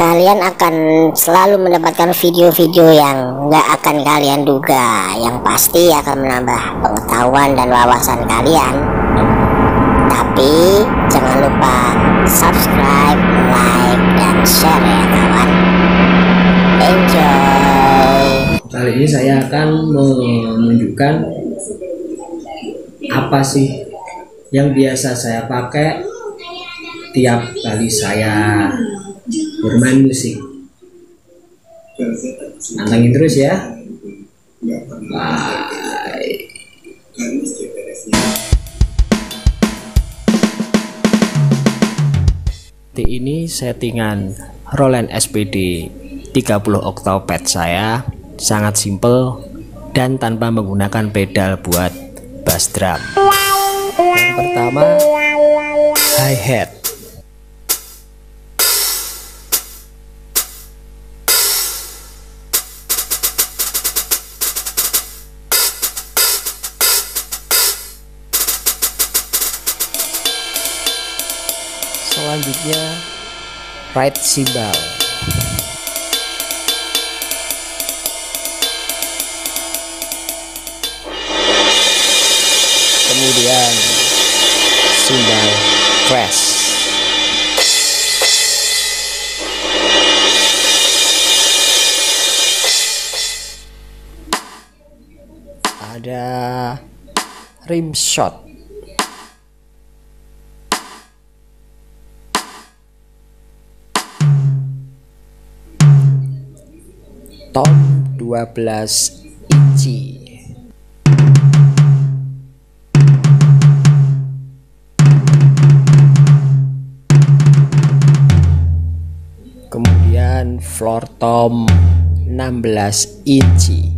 kalian akan selalu mendapatkan video-video yang nggak akan kalian duga yang pasti akan menambah pengetahuan dan wawasan kalian. Tapi jangan lupa subscribe like dan share ya kawan. Enjoy! Kali ini saya akan menunjukkan apa sih yang biasa saya pakai tiap kali saya bermain musik. Nantangin terus ya. Bye. Di ini settingan Roland SPD 30 octopad saya sangat simple dan tanpa menggunakan pedal buat bass drum. Yang pertama hi Selanjutnya right cymbal. kemudian simbol crash ada rim shot tom 12 inci. Kemudian floor tom 16 inci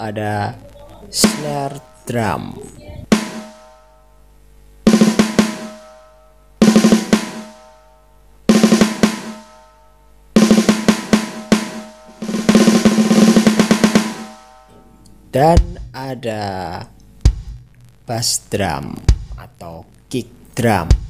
ada snare drum. Dan ada bass drum atau kick drum